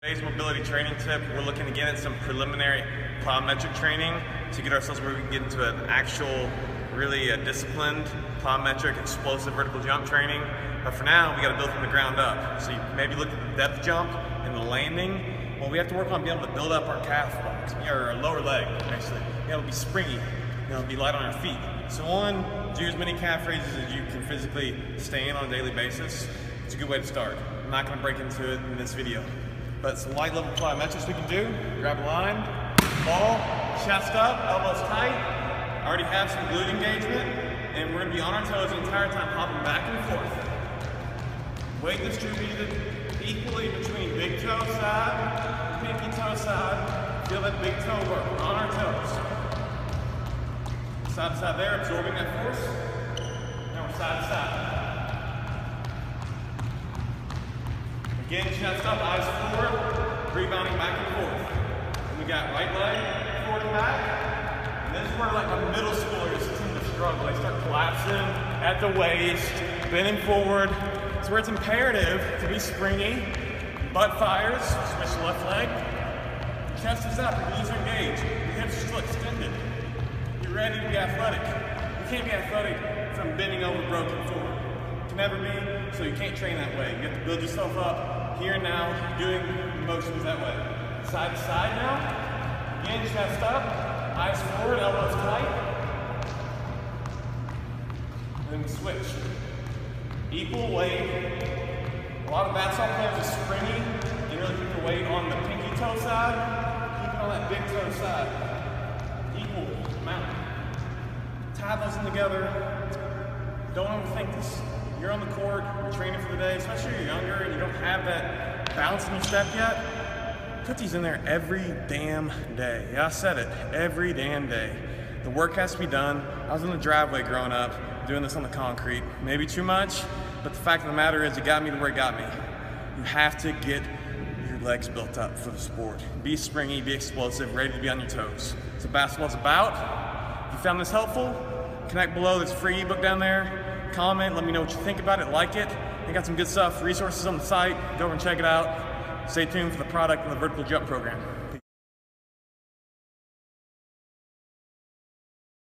Today's mobility training tip, we're looking again at some preliminary plyometric training to get ourselves where we can get into an actual, really uh, disciplined plyometric explosive vertical jump training. But for now, we got to build from the ground up. So you maybe look at the depth jump and the landing. Well, we have to work on being able to build up our calf or our lower leg, actually. Be able to be springy, you be light on our feet. So one, do as many calf raises as you can physically stand on a daily basis. It's a good way to start. I'm not going to break into it in this video. But some light level plyometrics we can do. Grab a line, ball, chest up, elbows tight. I already have some glute engagement, and we're gonna be on our toes the entire time, hopping back and forth. Weight distributed equally between big toe side, pinky toe side. Feel that big toe work. On our toes. Side to side there, absorbing that force. Now we're side to side. Again, chest up, eyes forward, rebounding back and forth. And we got right leg forward and back. And this is where like a middle schoolers tend to struggle. They start collapsing at the waist, bending forward. It's where it's imperative to be springy. Butt fires, switch the left leg. Chest is up, your are engaged. Your hips are still extended. You're ready to be athletic. You can't be athletic from bending over broken forward. Never be, so you can't train that way. You have to build yourself up here and now, doing motions that way. Side to side now. Again, chest up, eyes forward, elbows tight. And then switch. Equal weight. A lot of basketball players are springy. You really keep the weight on the pinky toe side. Keep it on that big toe side. Equal amount. Tie those in together. Don't overthink this you're on the court, you're training for the day, especially if you're younger and you don't have that bounce in your step yet, put these in there every damn day. Yeah, I said it, every damn day. The work has to be done. I was in the driveway growing up, doing this on the concrete. Maybe too much, but the fact of the matter is it got me to where it got me. You have to get your legs built up for the sport. Be springy, be explosive, ready to be on your toes. That's what basketball's about. If you found this helpful, connect below. There's a free ebook down there comment, let me know what you think about it, like it. I got some good stuff, resources on the site. Go over and check it out. Stay tuned for the product and the vertical jump program.